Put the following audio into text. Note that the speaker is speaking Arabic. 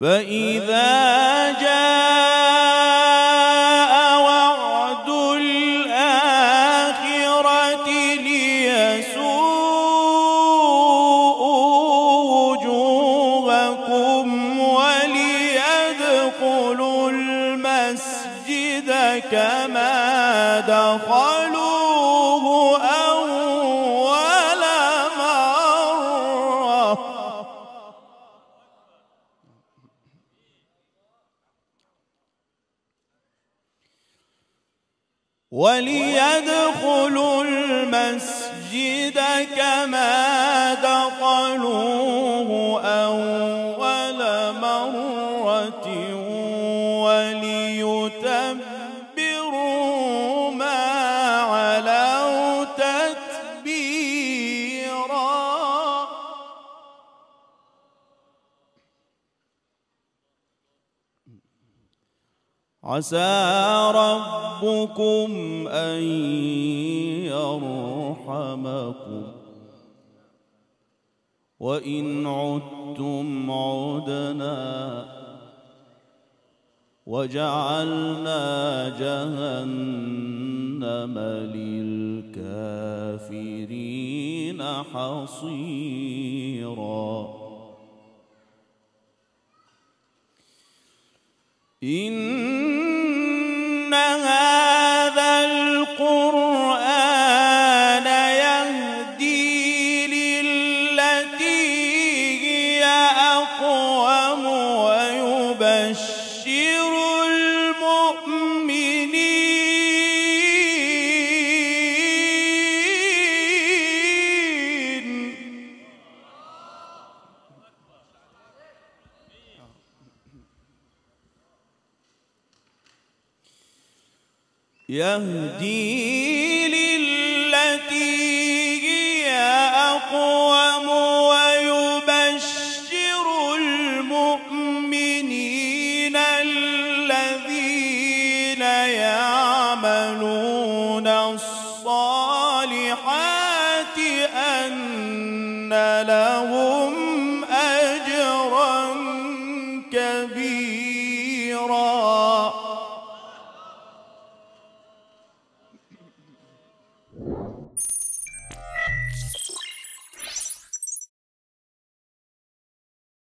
فإذا جاء وعد الآخرة ليسوءوا وجوهكم وليدخلوا المسجد كما دخلوه وليدخلوا المسجد كما عسى ربكم أن يرحمكم. وإن عدتم عدنا وجعلنا جهنم للكافرين حصيراً. إن يهدي للتي هي أقوم ويبشر المؤمنين الذين يعملون الصالحات أن لهم